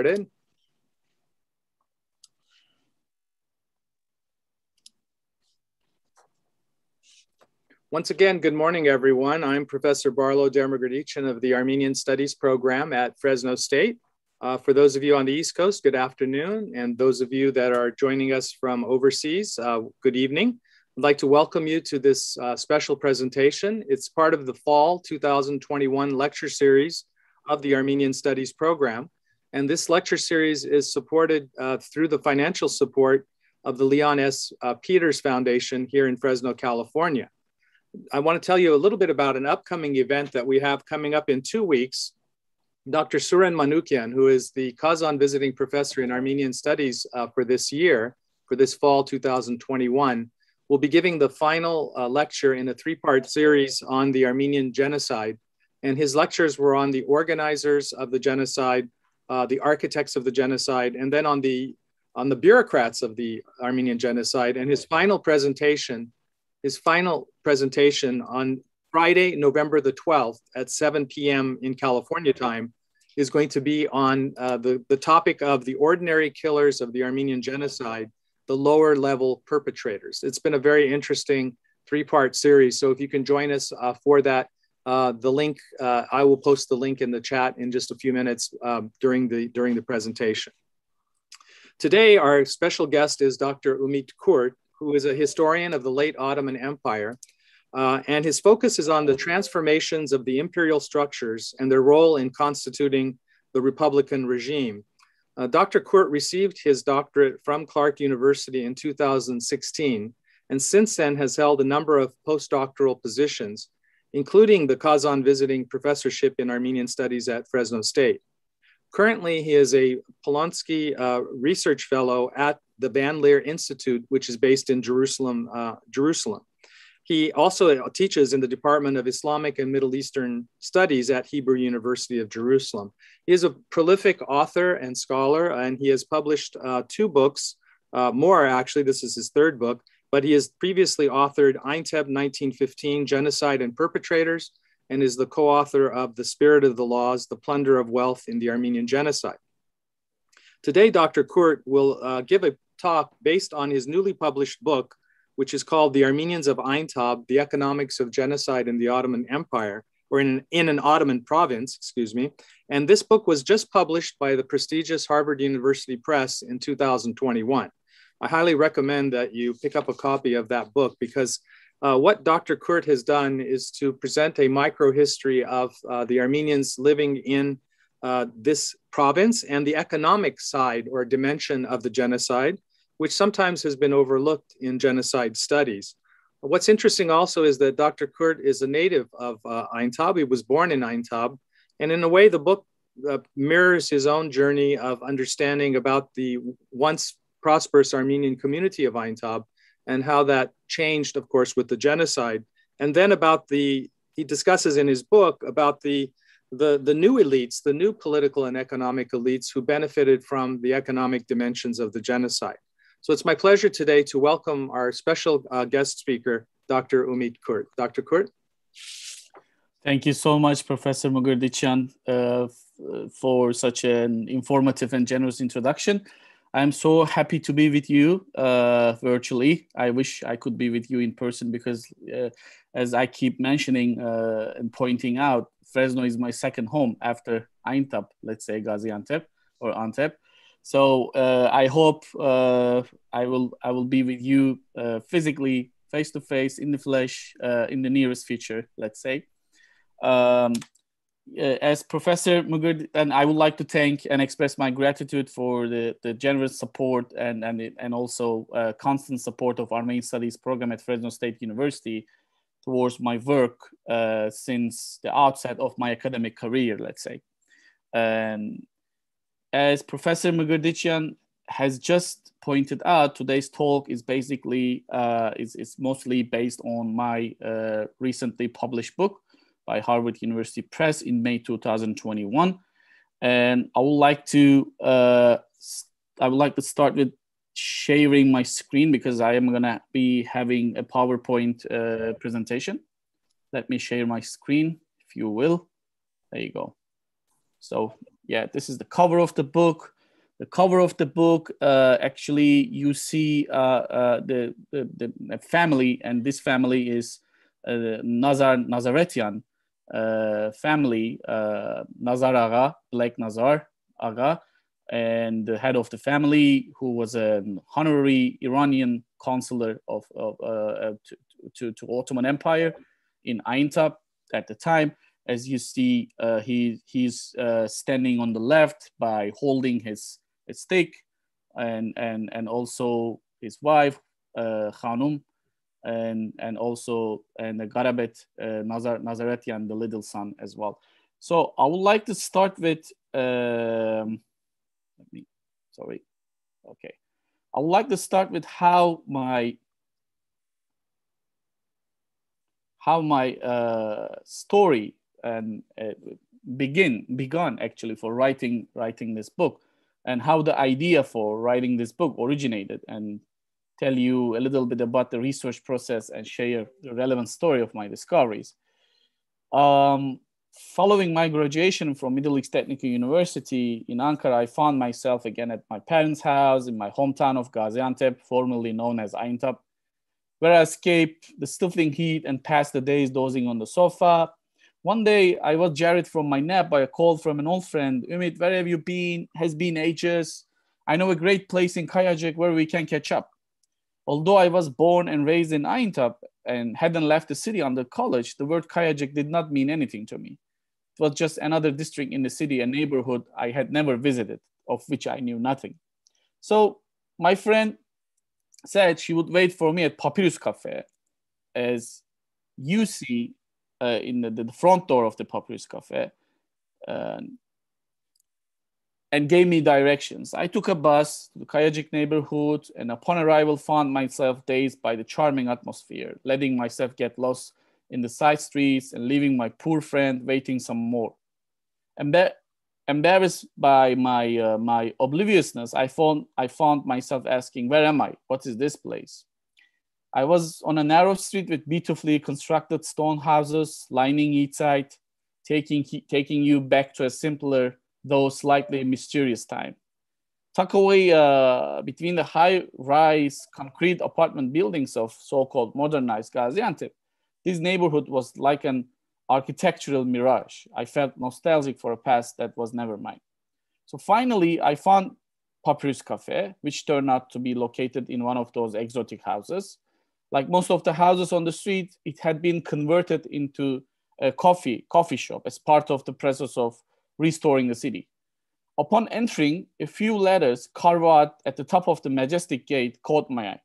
started. Once again, good morning, everyone. I'm Professor Barlow Der Mugrdechian of the Armenian Studies program at Fresno State. Uh, for those of you on the East Coast, good afternoon. And those of you that are joining us from overseas, uh, good evening. I'd like to welcome you to this uh, special presentation. It's part of the fall 2021 lecture series of the Armenian Studies program. And this lecture series is supported uh, through the financial support of the Leon S. Uh, Peters Foundation here in Fresno, California. I want to tell you a little bit about an upcoming event that we have coming up in two weeks. Dr. Suren Manukyan, who is the Kazan visiting professor in Armenian studies uh, for this year, for this fall 2021, will be giving the final uh, lecture in a three part series on the Armenian genocide. And his lectures were on the organizers of the genocide, uh, the architects of the genocide, and then on the on the bureaucrats of the Armenian genocide. And his final presentation his final presentation on Friday, November the 12th at 7 p.m. in California time is going to be on uh, the, the topic of the ordinary killers of the Armenian genocide, the lower level perpetrators. It's been a very interesting three part series. So if you can join us uh, for that, uh, the link, uh, I will post the link in the chat in just a few minutes um, during, the, during the presentation. Today, our special guest is Dr. Umit Kurt, who is a historian of the late Ottoman Empire. Uh, and his focus is on the transformations of the imperial structures and their role in constituting the Republican regime. Uh, Dr. Kurt received his doctorate from Clark University in 2016, and since then has held a number of postdoctoral positions, including the Kazan visiting professorship in Armenian studies at Fresno State. Currently, he is a Polonsky uh, Research Fellow at the Van Leer Institute, which is based in Jerusalem, uh, Jerusalem. He also teaches in the Department of Islamic and Middle Eastern Studies at Hebrew University of Jerusalem. He is a prolific author and scholar, and he has published uh, two books, uh, more actually, this is his third book, but he has previously authored Aintab 1915 Genocide and Perpetrators, and is the co author of The Spirit of the Laws, The Plunder of Wealth in the Armenian Genocide. Today, Dr. Kurt will uh, give a talk based on his newly published book, which is called The Armenians of Aintab, The Economics of Genocide in the Ottoman Empire, or in, in an Ottoman province, excuse me. And this book was just published by the prestigious Harvard University Press in 2021. I highly recommend that you pick up a copy of that book because uh, what Dr. Kurt has done is to present a microhistory of uh, the Armenians living in uh, this province and the economic side or dimension of the genocide, which sometimes has been overlooked in genocide studies. What's interesting also is that Dr. Kurt is a native of uh, Aintab. He was born in Aintab. And in a way, the book uh, mirrors his own journey of understanding about the once prosperous Armenian community of Aintab and how that changed, of course, with the genocide. And then about the, he discusses in his book about the the, the new elites, the new political and economic elites who benefited from the economic dimensions of the genocide. So it's my pleasure today to welcome our special uh, guest speaker, Dr. Umit Kurt. Dr. Kurt. Thank you so much, Professor Mugrdechian, uh, for such an informative and generous introduction. I'm so happy to be with you uh, virtually. I wish I could be with you in person because, uh, as I keep mentioning uh, and pointing out, Fresno is my second home after Aintab, let's say Gaziantep or Antep. So uh, I hope uh, I will I will be with you uh, physically, face to face, in the flesh, in the nearest future. Let's say. Um, as Professor Mugurd, and I would like to thank and express my gratitude for the, the generous support and and and also uh, constant support of Armenian Studies program at Fresno State University towards my work uh, since the outset of my academic career, let's say. And as Professor Mugrdechian has just pointed out, today's talk is basically uh, is, is mostly based on my uh, recently published book by Harvard University Press in May 2021. And I would like to uh, I would like to start with sharing my screen because I am gonna be having a PowerPoint uh, presentation. Let me share my screen, if you will. There you go. So Yeah, this is the cover of the book. The cover of the book, uh, actually, you see uh, uh, the, the, the family, and this family is uh, Nazar Nazaretian family, uh, Nazar Aga, like Nazar Aga, and the head of the family, who was an honorary Iranian consular of, of to, to, to Ottoman Empire in Aintab at the time. As you see, uh, he he's uh, standing on the left by holding his, his stick, and and and also his wife uh, Khanum, and and also and the Garabet uh, Nazar Nazaretian, the little son as well. So I would like to start with. Um, let me, sorry, okay. I would like to start with how my how my uh, story and uh, begin begun actually for writing writing this book and how the idea for writing this book originated and tell you a little bit about the research process and share the relevant story of my discoveries. Um, following my graduation from Middle East Technical University in Ankara, I found myself again at my parents' house in my hometown of Gaziantep, formerly known as Aintab, where I escaped the stifling heat and passed the days dozing on the sofa, one day I was jarred from my nap by a call from an old friend. Umit, where have you been? Has been ages. I know a great place in Kayacik where we can catch up. Although I was born and raised in Aintab and hadn't left the city under college, the word Kayacik did not mean anything to me. It was just another district in the city, a neighborhood I had never visited, of which I knew nothing. So my friend said she would wait for me at Papyrus Cafe as you see uh, in the, the, front door of the Papyrus Cafe and gave me directions. I took a bus to the Kayacik neighborhood and upon arrival found myself dazed by the charming atmosphere, letting myself get lost in the side streets and leaving my poor friend waiting some more. Embar- embarrassed by my, uh, my obliviousness, I found, I found myself asking, where am I? What is this place? I was on a narrow street with beautifully constructed stone houses lining each side, taking, taking you back to a simpler, though slightly mysterious time. Tucked away uh, between the high-rise concrete apartment buildings of so-called modernized Gaziantep, this neighborhood was like an architectural mirage. I felt nostalgic for a past that was never mine. So finally, I found Papyrus Cafe, which turned out to be located in one of those exotic houses like most of the houses on the street, it had been converted into a coffee, coffee shop as part of the process of restoring the city. Upon entering, a few letters carved out at the top of the majestic gate caught my eye.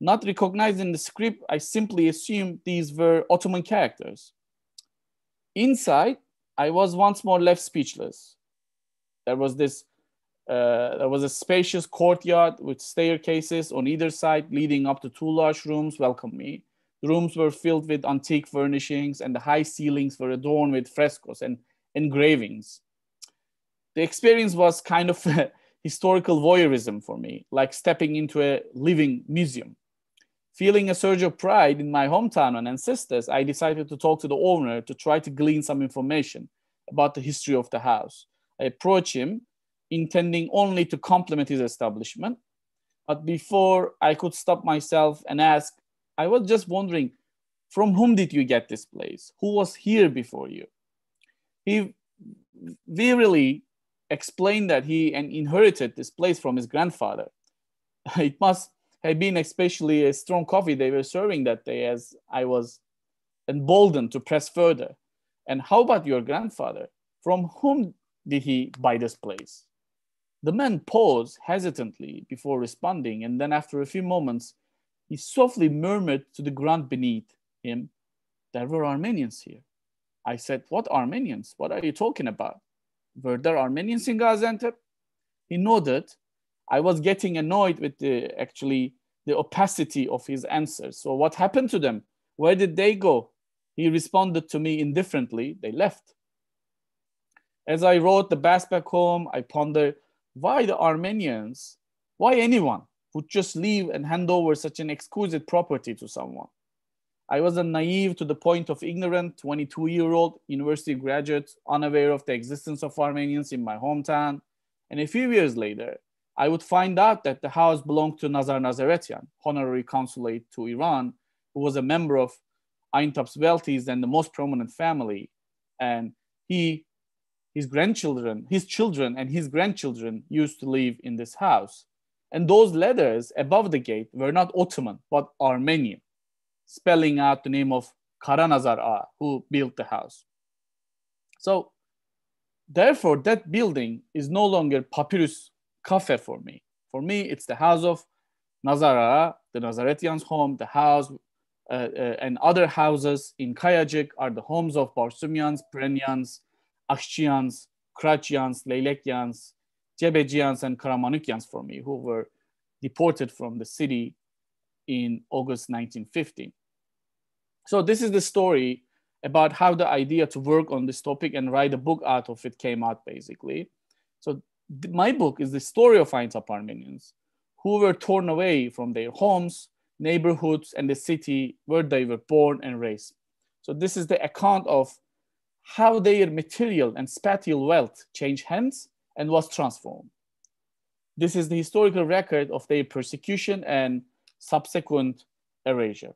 Not recognizing the script, I simply assumed these were Ottoman characters. Inside, I was once more left speechless. There was this uh, there was a spacious courtyard with staircases on either side leading up to two large rooms welcomed me. The rooms were filled with antique furnishings and the high ceilings were adorned with frescoes and engravings. The experience was kind of historical voyeurism for me, like stepping into a living museum. Feeling a surge of pride in my hometown and ancestors, I decided to talk to the owner to try to glean some information about the history of the house. I approached him intending only to compliment his establishment. But before I could stop myself and ask, I was just wondering, from whom did you get this place? Who was here before you? He wearily explained that he inherited this place from his grandfather. It must have been especially a strong coffee they were serving that day, as I was emboldened to press further. And how about your grandfather? From whom did he buy this place? The man paused hesitantly before responding, and then after a few moments, he softly murmured to the ground beneath him, There were Armenians here. I said, What Armenians? What are you talking about? Were there Armenians in Gaziantep? He nodded. I was getting annoyed with the actually the opacity of his answers. So what happened to them? Where did they go? He responded to me indifferently. They left. As I rode the bus back home, I pondered why the Armenians, why anyone would just leave and hand over such an exquisite property to someone. I was a naive to the point of ignorant 22 year old university graduate, unaware of the existence of Armenians in my hometown. And a few years later, I would find out that the house belonged to Nazar Nazaretian, honorary consulate to Iran, who was a member of Aintab's wealthiest and the most prominent family. And he, his grandchildren, his children and his grandchildren used to live in this house. And those letters above the gate were not Ottoman, but Armenian spelling out the name of Karanazar who built the house. So therefore, that building is no longer Papyrus Cafe for me. For me, it's the house of Nazara, the Nazaretians' home, the house, uh, uh, and other houses in Kayacik are the homes of Barsumians, Prenyans, Akhchians, Krachians, Leylekians, Jebejians, and Karamanukians for me, who were deported from the city in August 1915. So this is the story about how the idea to work on this topic and write a book out of it came out basically. So th- my book is the story of Aintab Armenians who were torn away from their homes, neighborhoods, and the city where they were born and raised. So this is the account of how their material and spatial wealth changed hands and was transformed. This is the historical record of their persecution and subsequent erasure.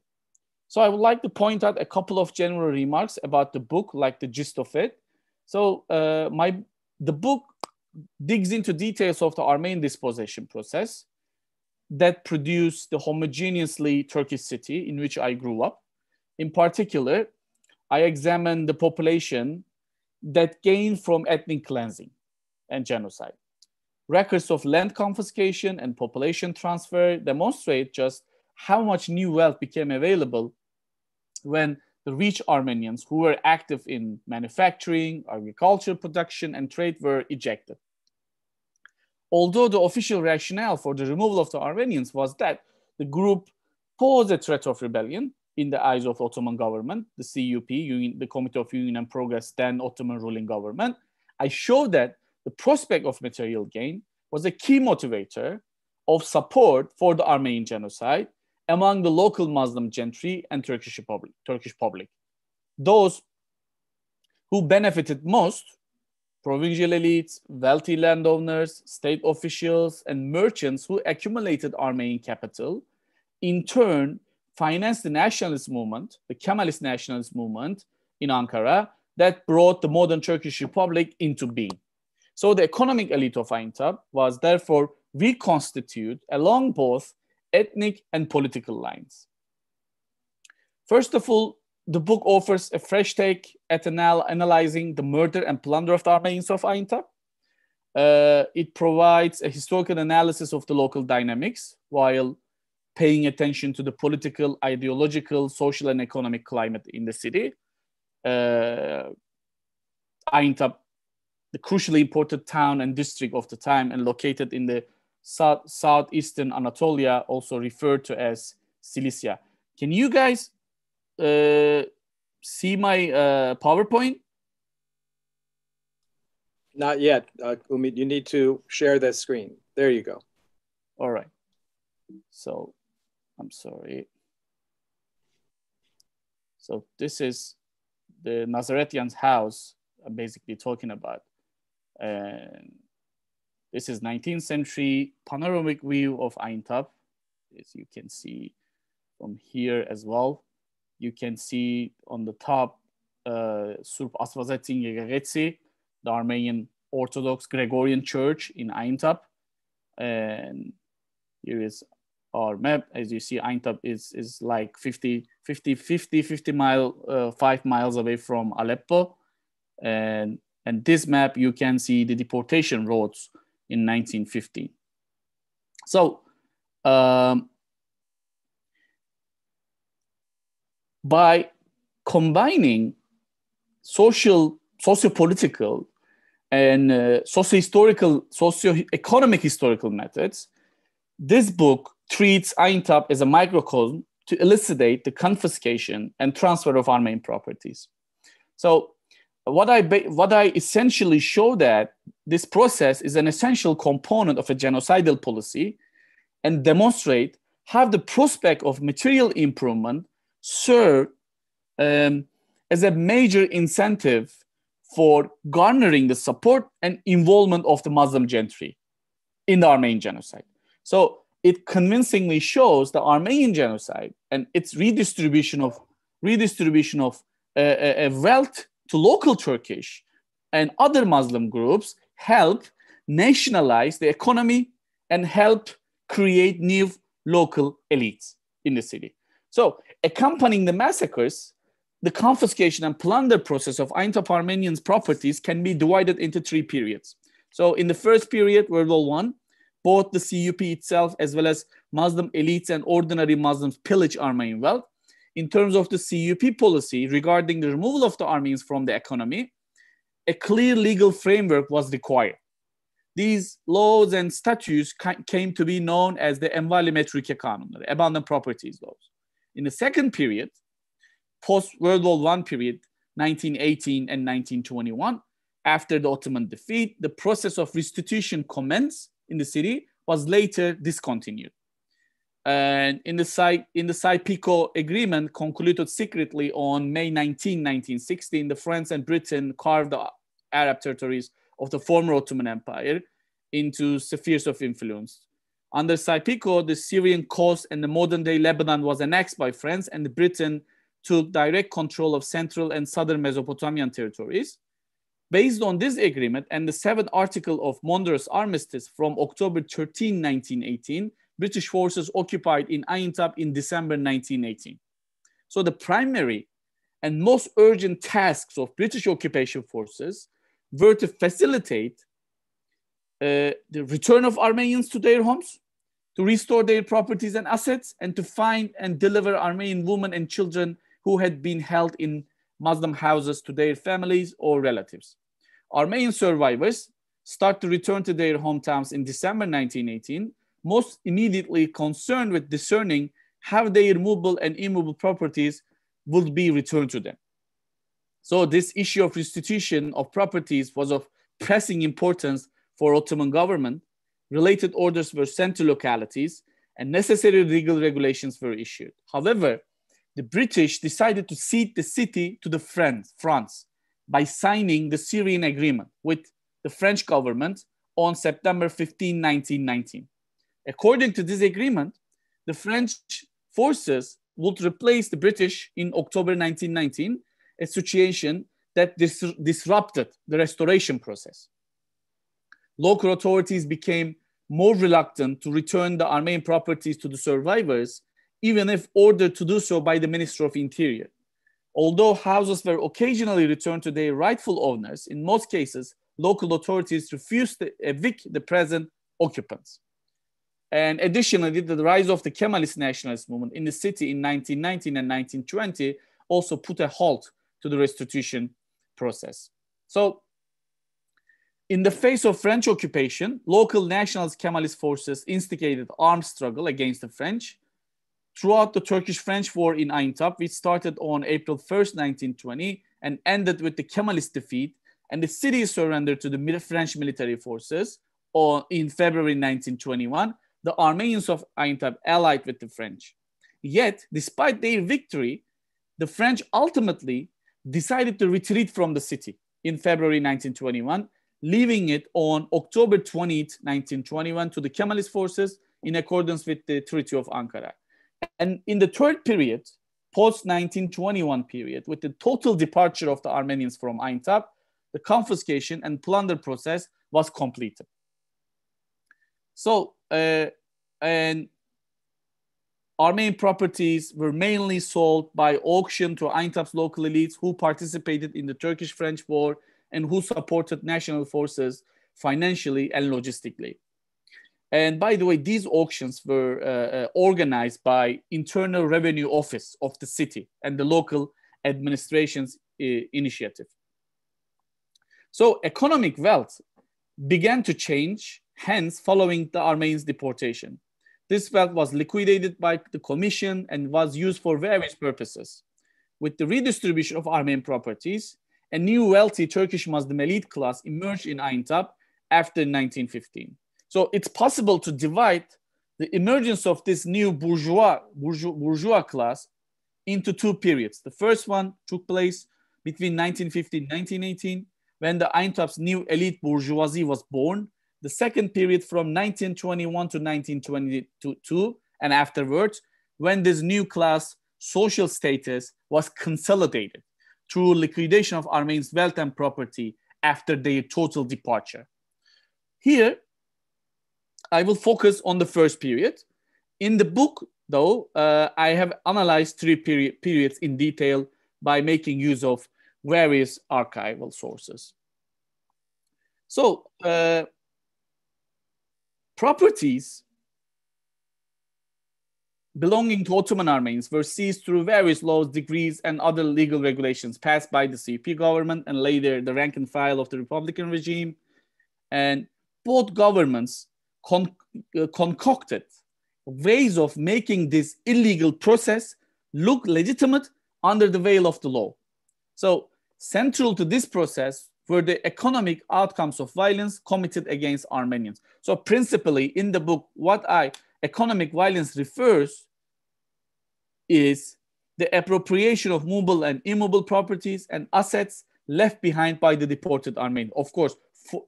So I would like to point out a couple of general remarks about the book, like the gist of it. So uh, my the book digs into details of the Armenian dispossession process that produced the homogeneously Turkish city in which I grew up. In particular, I examine the population that gained from ethnic cleansing and genocide. Records of land confiscation and population transfer demonstrate just how much new wealth became available when the rich Armenians who were active in manufacturing, agriculture production, and trade were ejected. Although the official rationale for the removal of the Armenians was that the group posed a threat of rebellion in the eyes of Ottoman government, the CUP, the Committee of Union and Progress, then Ottoman ruling government, I showed that the prospect of material gain was a key motivator of support for the Armenian genocide among the local Muslim gentry and Turkish public. Turkish public. Those who benefited most, provincial elites, wealthy landowners, state officials, and merchants who accumulated Armenian capital, in turn financed the nationalist movement, the Kemalist nationalist movement in Ankara that brought the modern Turkish Republic into being. So the economic elite of Aintab was therefore reconstituted along both ethnic and political lines. First of all, the book offers a fresh take at anal analyzing the murder and plunder of the Armenians of Aintab. Uh, it provides a historical analysis of the local dynamics while paying attention to the political, ideological, social, and economic climate in the city. Uh, Aintab, the crucially important town and district of the time and located in the south, southeastern Anatolia, also referred to as Cilicia. Can you guys uh, see my uh, PowerPoint? Not yet, uh, Umid. You need to share that screen. There you go. All right. So, I'm sorry. So this is the Nazaretian's house I'm basically talking about. And this is 19th century panoramic view of Aintab, as you can see from here as well. You can see on the top uh, Surp Asvazatin Yegagetsi, the Armenian Orthodox Gregorian Church in Aintab. And here is our map. As you see, Aintab is, is like 50, 50, 50, 50 mile, uh, five miles away from Aleppo. And, and this map, you can see the deportation roads in 1915. So um, by combining social, socio-political and uh, socio-historical, socio-economic historical methods, this book treats Aintab as a microcosm to elucidate the confiscation and transfer of Armenian properties. So what I what I essentially show that this process is an essential component of a genocidal policy, and demonstrate how the prospect of material improvement served um, as a major incentive for garnering the support and involvement of the Muslim gentry in the Armenian genocide. So it convincingly shows the Armenian genocide and its redistribution of redistribution of uh, uh, uh, wealth to local Turkish and other Muslim groups help nationalize the economy and help create new local elites in the city. So, accompanying the massacres, the confiscation and plunder process of Aintab Armenians' properties can be divided into three periods. So, in the first period, World War One, both the CUP itself as well as Muslim elites and ordinary Muslims pillage Armenian wealth. In terms of the CUP policy regarding the removal of the Armenians from the economy, a clear legal framework was required. These laws and statutes came to be known as the Emval-i Metruke Kanunları, abandoned properties laws. In the second period, post World War I period, 1918 and 1921, after the Ottoman defeat, the process of restitution commenced in the city was later discontinued. And in the Sai, in the Sykes-Picot agreement concluded secretly on May 19, 1916, the France and Britain carved the Arab territories of the former Ottoman Empire into spheres of influence. Under Sykes-Picot, the Syrian coast and the modern day Lebanon was annexed by France, and Britain took direct control of central and southern Mesopotamian territories. Based on this agreement and the seventh article of Mondros Armistice from October 13, 1918, British forces occupied in Aintab in December 1918. So the primary and most urgent tasks of British occupation forces were to facilitate uh, the return of Armenians to their homes, to restore their properties and assets, and to find and deliver Armenian women and children who had been held in Muslim houses to their families or relatives. Armenian survivors start to return to their hometowns in December 1918, most immediately concerned with discerning how their movable and immovable properties would be returned to them. So this issue of restitution of properties was of pressing importance for Ottoman government. Related orders were sent to localities and necessary legal regulations were issued. However, the British decided to cede the city to the France, France by signing the Syrian agreement with the French government on September 15, 1919. According to this agreement, the French forces would replace the British in October 1919, a situation that dis disrupted the restoration process. Local authorities became more reluctant to return the Armenian properties to the survivors, even if ordered to do so by the Minister of Interior. Although houses were occasionally returned to their rightful owners, in most cases, local authorities refused to evict the present occupants. And additionally, the rise of the Kemalist nationalist movement in the city in 1919 and 1920 also put a halt to the restitution process. So, in the face of French occupation, local nationalist Kemalist forces instigated armed struggle against the French throughout the Turkish-French War in Aintab, which started on April 1st, 1920, and ended with the Kemalist defeat, and the city surrendered to the French military forces in February 1921. The Armenians of Aintab allied with the French. Yet, despite their victory, the French ultimately decided to retreat from the city in February 1921, leaving it on October 20, 1921 to the Kemalist forces in accordance with the Treaty of Ankara. And in the third period, post 1921 period, with the total departure of the Armenians from Aintab, the confiscation and plunder process was completed. So, uh, and Armenian properties were mainly sold by auction to Aintab's local elites who participated in the Turkish-French War and who supported national forces financially and logistically. And by the way, these auctions were uh, uh, organized by Internal Revenue Office of the city and the local administration's uh, initiative. So economic wealth began to change, hence following the Armenians' deportation. This wealth was liquidated by the commission and was used for various purposes. With the redistribution of Armenian properties, a new wealthy Turkish Muslim elite class emerged in Aintab after 1915. So it's possible to divide the emergence of this new bourgeois, bourgeois, bourgeois class into two periods. The first one took place between 1915 and 1918, when the Aintab's new elite bourgeoisie was born. The second period from 1921 to 1922, and afterwards, when this new class social status was consolidated through liquidation of Armenians' wealth and property after their total departure. Here, I will focus on the first period. In the book, though, uh, I have analyzed three period, periods in detail by making use of various archival sources. So, uh, properties belonging to Ottoman Armenians were seized through various laws, decrees, and other legal regulations passed by the CUP government and later the rank and file of the Republican regime. And both governments con uh, concocted ways of making this illegal process look legitimate under the veil of the law. So central to this process were the economic outcomes of violence committed against Armenians. So principally in the book, what I economic violence refers is the appropriation of movable and immobile properties and assets left behind by the deported Armenians. Of course,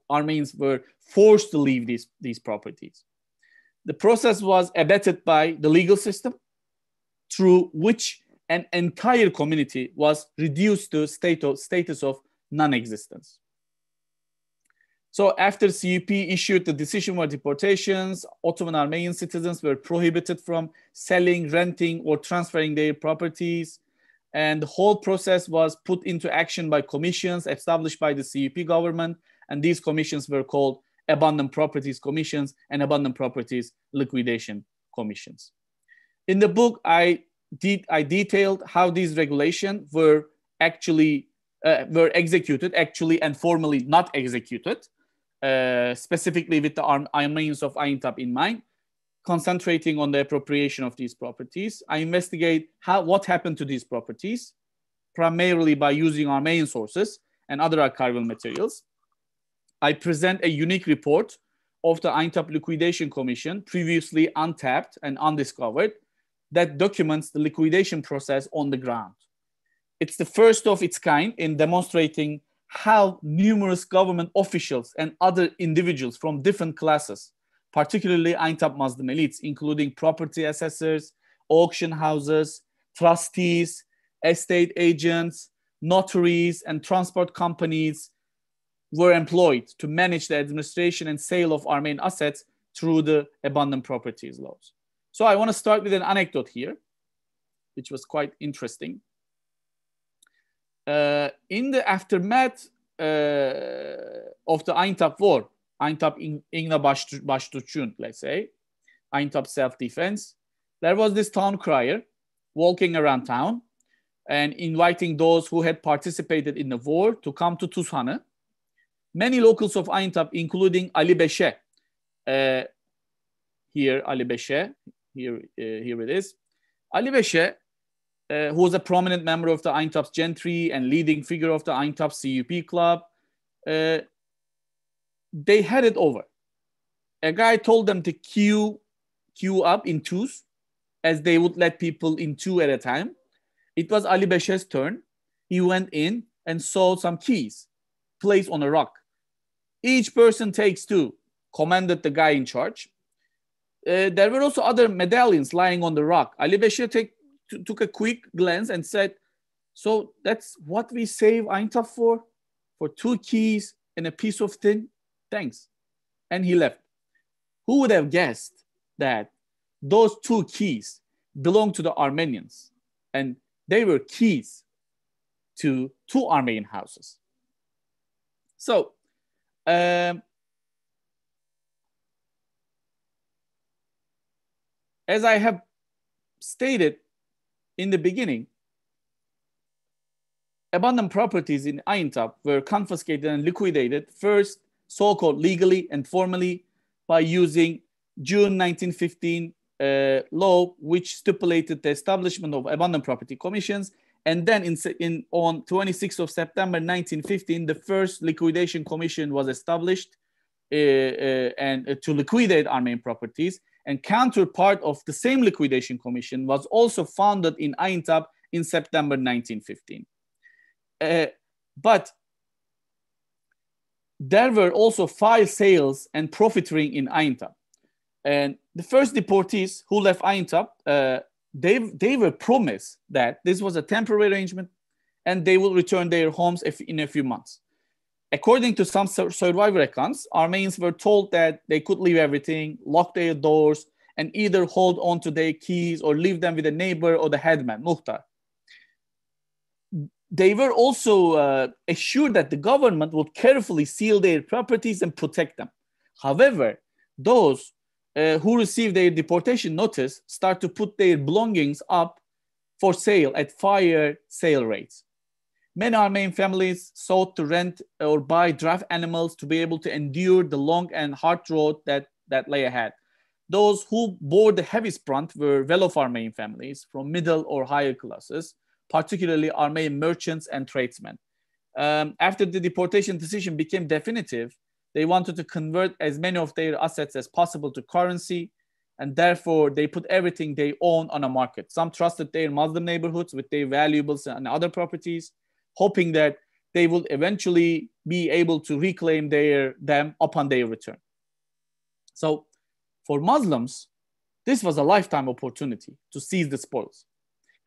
Armenians were forced to leave these, these properties. The process was abetted by the legal system through which an entire community was reduced to state of, status of non-existence. So after CUP issued the decision for deportations, Ottoman Armenian citizens were prohibited from selling, renting, or transferring their properties. And the whole process was put into action by commissions established by the CUP government. And these commissions were called abandoned properties commissions and abandoned properties liquidation commissions. In the book, I, did, I detailed how these regulations were actually uh, were executed, actually and formally not executed uh, specifically with the Armenians of Aintab in mind, concentrating on the appropriation of these properties. I investigate how, what happened to these properties, primarily by using Armenian sources and other archival materials. I present a unique report of the Aintab Liquidation Commission, previously untapped and undiscovered, that documents the liquidation process on the ground. It's the first of its kind in demonstrating how numerous government officials and other individuals from different classes, particularly Aintab Muslim elites, including property assessors, auction houses, trustees, estate agents, notaries, and transport companies were employed to manage the administration and sale of Armenian assets through the abandoned properties laws. So I want to start with an anecdote here, which was quite interesting in the aftermath uh, of the Aintab war, Aintab İğne Baştuçun, let's say, Aintab self-defense, there was this town crier walking around town and inviting those who had participated in the war to come to Tuzhanı. Many locals of Aintab, including Ali Beshe, uh, here Ali Beshe, here, uh, here it is. Ali Beshe uh, who was a prominent member of the Aintab's gentry and leading figure of the Aintab CUP club. Uh, they had it over. A guy told them to queue, queue up in twos, as they would let people in two at a time. It was Ali Beshe's turn. He went in and saw some keys placed on a rock. Each person takes two, commanded the guy in charge. Uh, there were also other medallions lying on the rock. Ali Beshe take, took a quick glance and said, so that's what we save Aintab for? For two keys and a piece of tin? Thanks. And he left. Who would have guessed that those two keys belong to the Armenians and they were keys to two Armenian houses? So, um, as I have stated in the beginning, abandoned properties in Aintab were confiscated and liquidated first so-called legally and formally by using June 1915 uh, law, which stipulated the establishment of abandoned property commissions. And then in, in, on 26th of September 1915, the first liquidation commission was established uh, uh, and uh, to liquidate Armenian properties and counterpart of the same liquidation commission was also founded in Aintab in September 1915. Uh, but there were also file sales and profiteering in Aintab. And the first deportees who left Aintab, uh, they, they were promised that this was a temporary arrangement and they will return their homes if, in a few months. According to some survivor accounts, Armenians were told that they could leave everything, lock their doors, and either hold on to their keys or leave them with a neighbor or the headman, Muhtar. They were also uh, assured that the government would carefully seal their properties and protect them. However, those uh, who received their deportation notice start to put their belongings up for sale at fire sale rates. Many Armenian families sought to rent or buy draft animals to be able to endure the long and hard road that, that lay ahead. Those who bore the heaviest brunt were well-off Armenian families from middle or higher classes, particularly Armenian merchants and tradesmen. Um, after the deportation decision became definitive, they wanted to convert as many of their assets as possible to currency, and therefore they put everything they own on a market. Some trusted their Muslim neighborhoods with their valuables and other properties, hoping that they will eventually be able to reclaim their them upon their return. So for Muslims, this was a lifetime opportunity to seize the spoils.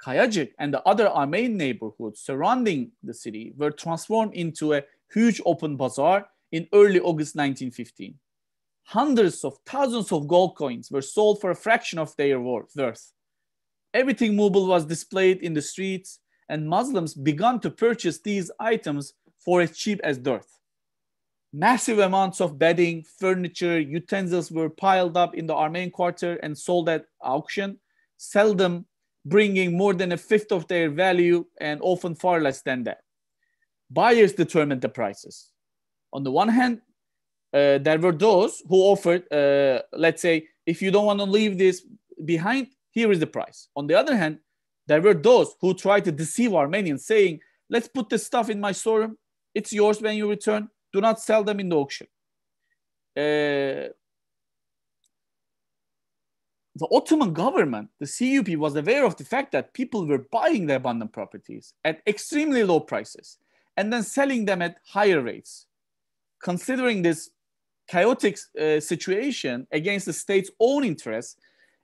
Kayacik and the other Armenian neighborhoods surrounding the city were transformed into a huge open bazaar in early August 1915. Hundreds of thousands of gold coins were sold for a fraction of their worth. Everything movable was displayed in the streets, and Muslims began to purchase these items for as cheap as dirt. Massive amounts of bedding, furniture, utensils were piled up in the Armenian quarter and sold at auction, seldom bringing more than a fifth of their value and often far less than that. Buyers determined the prices on the one hand, uh, there were those who offered, uh, let's say, if you don't want to leave this behind, here is the price. On the other hand, there were those who tried to deceive Armenians, saying, let's put this stuff in my storeroom. It's yours when you return. Do not sell them in the auction. Uh, the Ottoman government, the CUP, was aware of the fact that people were buying the abandoned properties at extremely low prices and then selling them at higher rates considering this chaotic uh, situation against the state's own interests,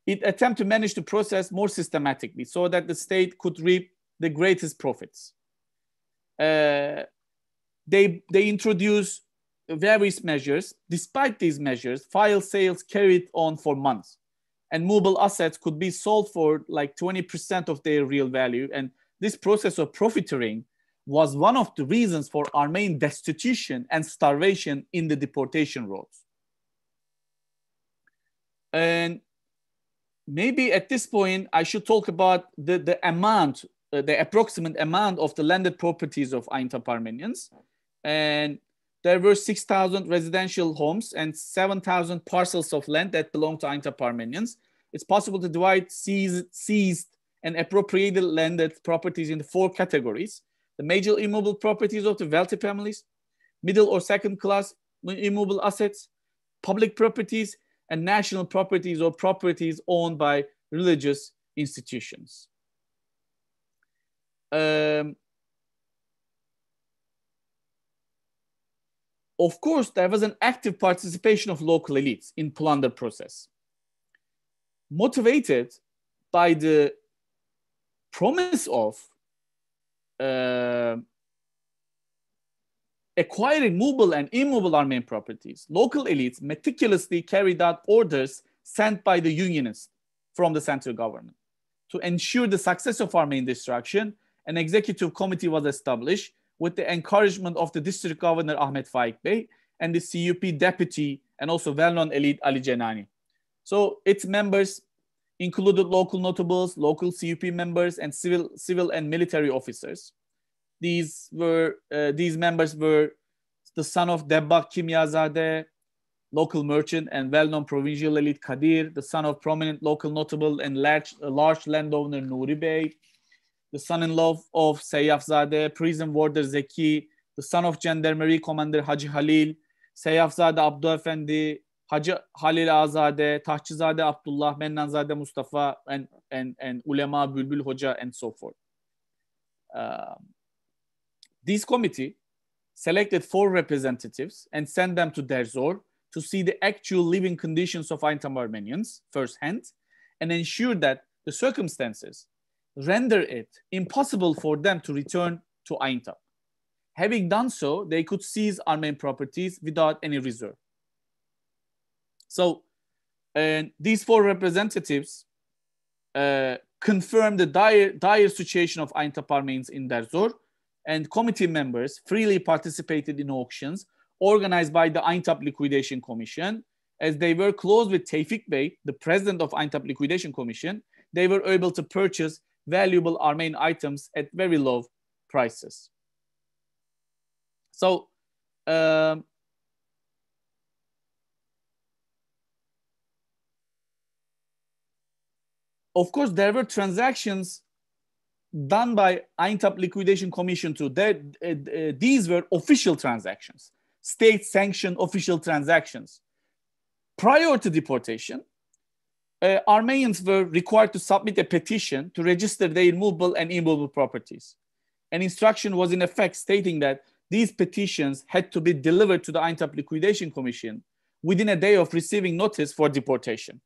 it attempted to manage the process more systematically so that the state could reap the greatest profits. Uh, they, they introduced various measures. Despite these measures, file sales carried on for months and mobile assets could be sold for like 20% of their real value. And this process of profiteering was one of the reasons for Armenian destitution and starvation in the deportation roads. And maybe at this point, I should talk about the, the amount, uh, the approximate amount of the landed properties of Aintab Armenians. And there were 6,000 residential homes and 7,000 parcels of land that belonged to Aintab Armenians. It's possible to divide seized, seized and appropriated landed properties into four categories the major immobile properties of the wealthy families, middle or second class immobile assets, public properties, and national properties or properties owned by religious institutions. Um, of course, there was an active participation of local elites in plunder process. Motivated by the promise of uh, acquiring mobile and immobile Armenian properties, local elites meticulously carried out orders sent by the unionists from the central government. To ensure the success of Armenian destruction, an executive committee was established with the encouragement of the district governor Ahmed Faik Bey and the CUP deputy and also well-known elite Ali Jenani. So its members included local notables, local CUP members, and civil, civil and military officers. These were uh, these members were the son of Debbak Kimyazadeh, local merchant and well-known provincial elite Kadir, the son of prominent local notable and large, large landowner Nuri Bey, the son-in-law of Seyafzadeh, prison warder Zeki, the son of gendarmerie commander Haji Halil, Seyafzadeh Abdu Efendi, Hacı Halil Azade, Tahçızade Abdullah, Mennanzade Mustafa, and, and, and Ulema Bülbül Hoca, and so forth. Uh, this committee selected four representatives and sent them to Derzor to see the actual living conditions of Aintab Armenians firsthand and ensure that the circumstances render it impossible for them to return to Aintab. Having done so, they could seize Armenian properties without any reserve. So and these four representatives uh, confirmed the dire, dire situation of Aintab Armenians in Derzor, and committee members freely participated in auctions organized by the Aintab Liquidation Commission. As they were close with Tevfik Bey, the president of Aintab Liquidation Commission, they were able to purchase valuable Armenian items at very low prices. So um, of course, there were transactions done by Aintab Liquidation Commission too. That, uh, uh, these were official transactions, state-sanctioned official transactions. Prior to deportation, uh, Armenians were required to submit a petition to register their movable and immovable properties. An instruction was in effect stating that these petitions had to be delivered to the Aintab Liquidation Commission within a day of receiving notice for deportation.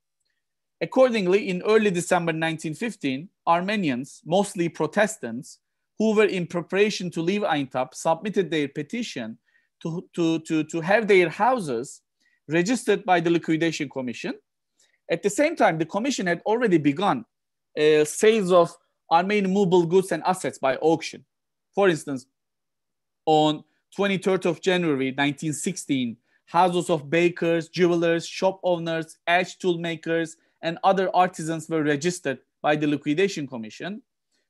Accordingly, in early December 1915, Armenians, mostly Protestants, who were in preparation to leave Aintab, submitted their petition to, to, to, to have their houses registered by the Liquidation Commission. At the same time, the commission had already begun uh, sales of Armenian movable goods and assets by auction. For instance, on 23rd of January 1916, houses of bakers, jewelers, shop owners, edge tool makers, and other artisans were registered by the liquidation commission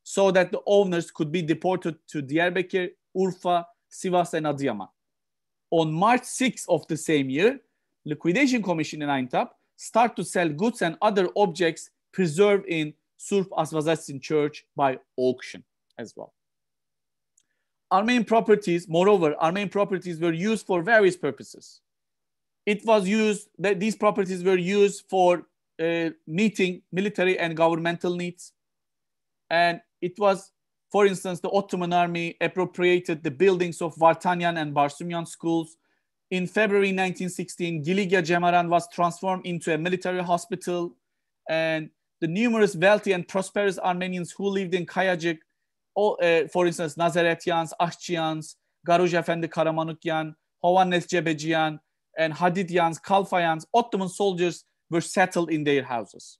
so that the owners could be deported to Diyarbakir, Urfa, Sivas, and Adıyaman. On March 6 of the same year, liquidation commission in Aintab start to sell goods and other objects preserved in Surp Asvazatsin church by auction as well. Armenian properties, moreover, Armenian properties were used for various purposes. It was used, that these properties were used for uh, meeting military and governmental needs. And it was, for instance, the Ottoman army appropriated the buildings of Vartanyan and Barsumyan schools. In February 1916, Giligya Cemaran was transformed into a military hospital. And the numerous wealthy and prosperous Armenians who lived in Kayacik, all, uh, for instance, Nazaretyans, Akhchians, Garuj Efendi Karamanukyan, Hovannes Cebejian, and Hadidyans, Kalfayans, Ottoman soldiers were settled in their houses.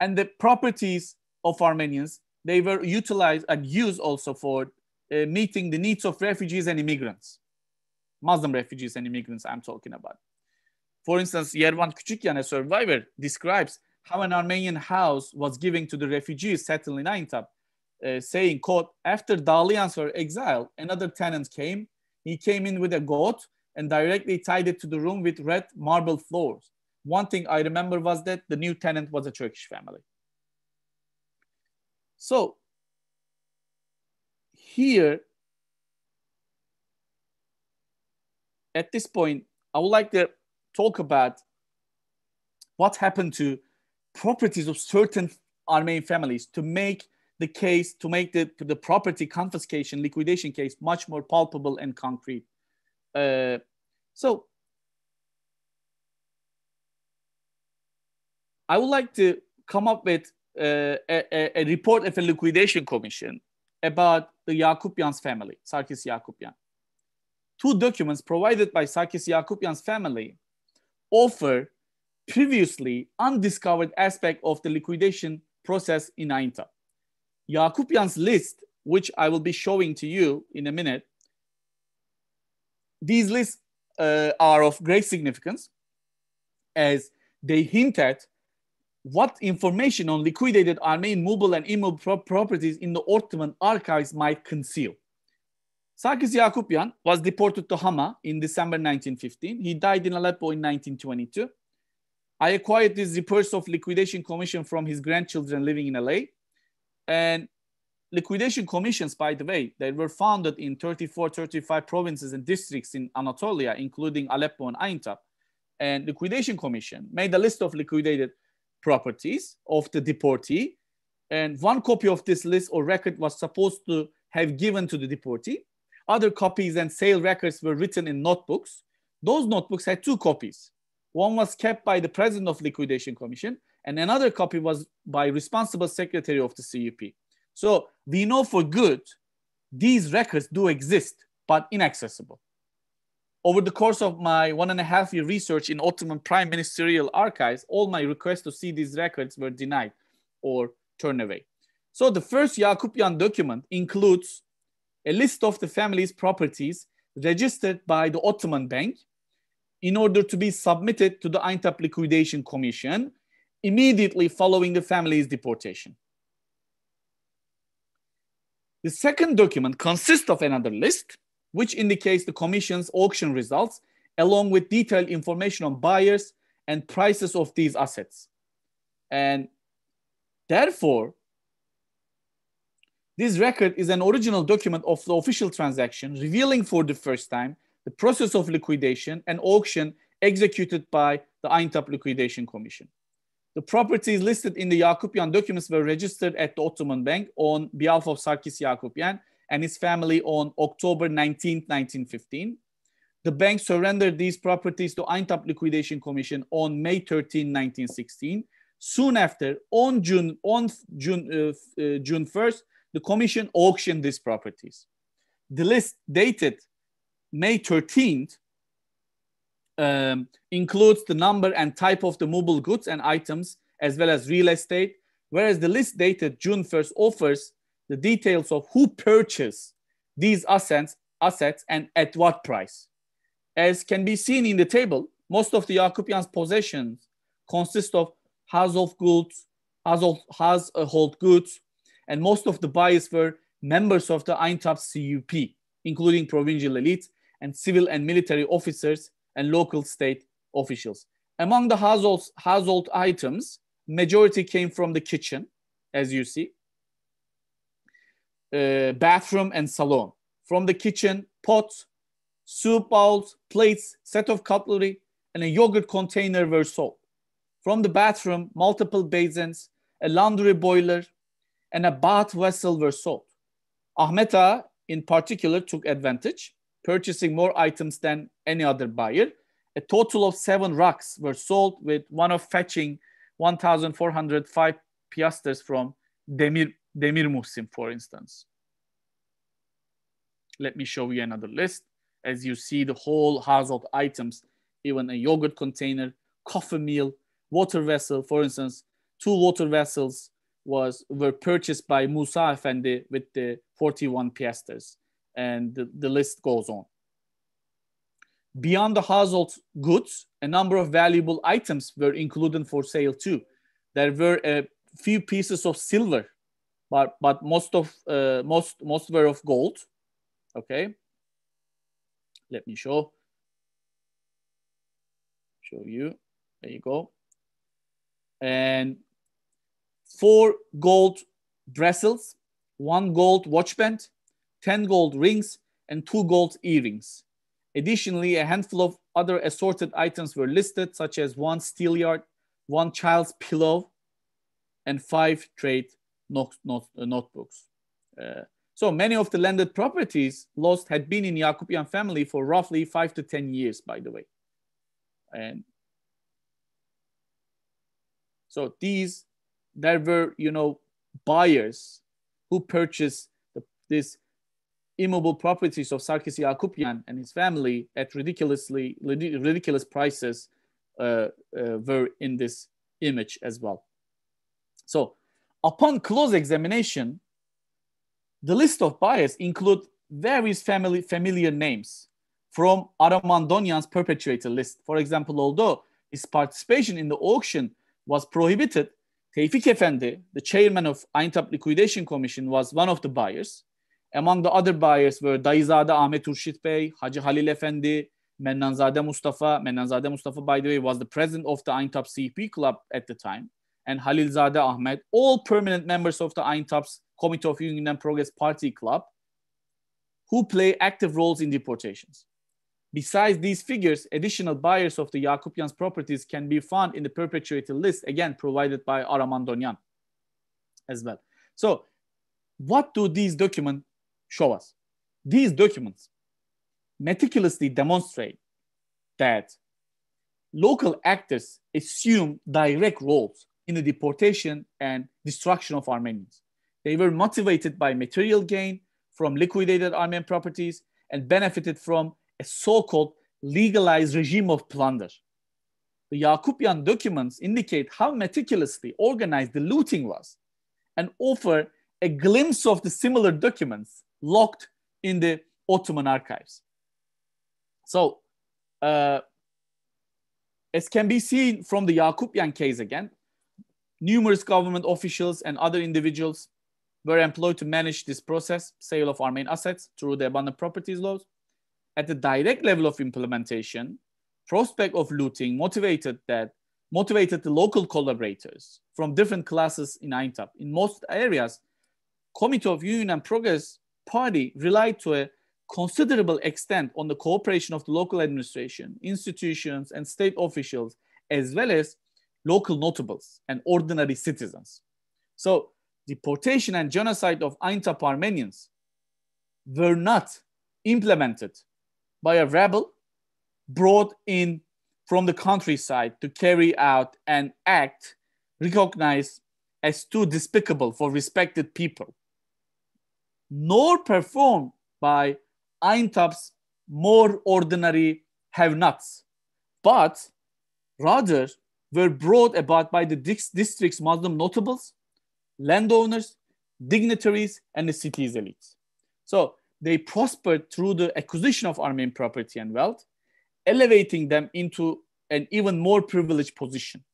And the properties of Armenians, they were utilized and used also for uh, meeting the needs of refugees and immigrants. Muslim refugees and immigrants I'm talking about. For instance, Yervan Küçükyan, a survivor, describes how an Armenian house was given to the refugees settled in Aintab, uh, saying, quote, after Dalians were exiled, another tenant came. He came in with a goat and directly tied it to the room with red marble floors. One thing I remember was that the new tenant was a Turkish family. So here, at this point, I would like to talk about what happened to properties of certain Armenian families to make the case, to make the, the property confiscation, liquidation case much more palpable and concrete. Uh, so I would like to come up with uh, a, a, report of a liquidation commission about the Yakupyan's family, Sarkis Yakupyan. Two documents provided by Sarkis Yakupyan's family offer previously undiscovered aspect of the liquidation process in Aintab. Yakupyan's list, which I will be showing to you in a minute, these lists uh, are of great significance as they hint at what information on liquidated Armenian mobile and immobile properties in the Ottoman archives might conceal. Sarkis Yakupyan was deported to Hama in December 1915. He died in Aleppo in 1922. I acquired this reports of liquidation commission from his grandchildren living in LA. And liquidation commissions, by the way, they were founded in 34, 35 provinces and districts in Anatolia, including Aleppo and Aintab. And liquidation commission made a list of liquidated properties of the deportee And one copy of this list or record was supposed to have given to the deportee. Other copies and sale records were written in notebooks. Those notebooks had two copies. One was kept by the president of liquidation commission and another copy was by responsible secretary of the CUP. So we know for good these records do exist, but inaccessible. Over the course of my one and a half year research in Ottoman prime ministerial archives, all my requests to see these records were denied or turned away. So the first Yakupian document includes a list of the family's properties registered by the Ottoman Bank in order to be submitted to the Aintab Liquidation Commission immediately following the family's deportation. The second document consists of another list, which indicates the commission's auction results, along with detailed information on buyers and prices of these assets. And therefore, this record is an original document of the official transaction, revealing for the first time the process of liquidation and auction executed by the Aintab Liquidation Commission. The properties listed in the Yakupian documents were registered at the Ottoman Bank on behalf of Sarkis Yakupian and his family on October 19, 1915. The bank surrendered these properties to Aintab Liquidation Commission on May 13, 1916. Soon after, on June, on June, uh, uh, June 1st, the commission auctioned these properties. The list dated May 13th um, includes the number and type of the mobile goods and items, as well as real estate, whereas the list dated June 1st offers the details of who purchased these assets, assets and at what price. As can be seen in the table, most of the Yakupian's possessions consist of household goods, household, household goods, and most of the buyers were members of the Aintab CUP, including provincial elites and civil and military officers and local state officials. Among the household, household items, majority came from the kitchen, as you see, uh, bathroom and salon. From the kitchen, pots, soup bowls, plates, set of cutlery, and a yogurt container were sold. From the bathroom, multiple basins, a laundry boiler, and a bath vessel were sold. Ahmeta, in particular, took advantage purchasing more items than any other buyer. A total of seven rugs were sold, with one of fetching 1,405 piasters from Demir, Demir Muhsin, for instance. Let me show you another list. As you see, the whole household items, even a yogurt container, coffee meal, water vessel, for instance, two water vessels was were purchased by Musa Effendi with the 41 piasters and the, the list goes on. Beyond the household goods, a number of valuable items were included for sale too. There were a few pieces of silver, but, but most of uh, most most were of gold. Okay, let me show show you. There you go. And four gold bracelets, one gold watch band, 10 gold rings, and two gold earrings. Additionally, a handful of other assorted items were listed, such as one steelyard, one child's pillow, and five trade not, not, uh, notebooks. Uh, so many of the landed properties lost had been in the Yakupian family for roughly five to 10 years, by the way. And so these, there were, you know, buyers who purchased the, this immobile properties of Sarkis Yakupian and his family at ridiculously ridiculous prices uh, uh, were in this image as well. So upon close examination, the list of buyers include various family familiar names from Aram Andonian's perpetrator list. For example, although his participation in the auction was prohibited, Tevfik Efendi, the chairman of Aintab Liquidation Commission, was one of the buyers. Among the other buyers were Dayızade Ahmet Urşit Bey, Hacı Halil Efendi, Mennanzade Mustafa. Mennanzade Mustafa, by the way, was the president of the Aintab CUP club at the time. And Halilzade Ahmet, all permanent members of the Aintab's Committee of Union and Progress Party club, who play active roles in deportations. Besides these figures, additional buyers of the Yakupians properties can be found in the perpetuated list, again provided by Aram Andonian. as well. So what do these documents show us? These documents meticulously demonstrate that local actors assume direct roles in the deportation and destruction of Armenians. They were motivated by material gain from liquidated Armenian properties and benefited from a so-called legalized regime of plunder. The Yakupian documents indicate how meticulously organized the looting was and offer a glimpse of the similar documents locked in the Ottoman archives. So, uh, as can be seen from the Yakupian case again, numerous government officials and other individuals were employed to manage this process, sale of Armenian assets through the abandoned properties laws. At the direct level of implementation, prospect of looting motivated that motivated the local collaborators from different classes in Aintab. In most areas, Committee of Union and Progress Party relied to a considerable extent on the cooperation of the local administration, institutions, and state officials, as well as local notables and ordinary citizens. So deportation and genocide of Aintab Armenians were not implemented by a rebel brought in from the countryside to carry out an act recognized as too despicable for respected people, nor performed by Aintab's more ordinary have-nots, but rather were brought about by the district's Muslim notables, landowners, dignitaries, and the city's elites. So they prospered through the acquisition of Armenian property and wealth, elevating them into an even more privileged position.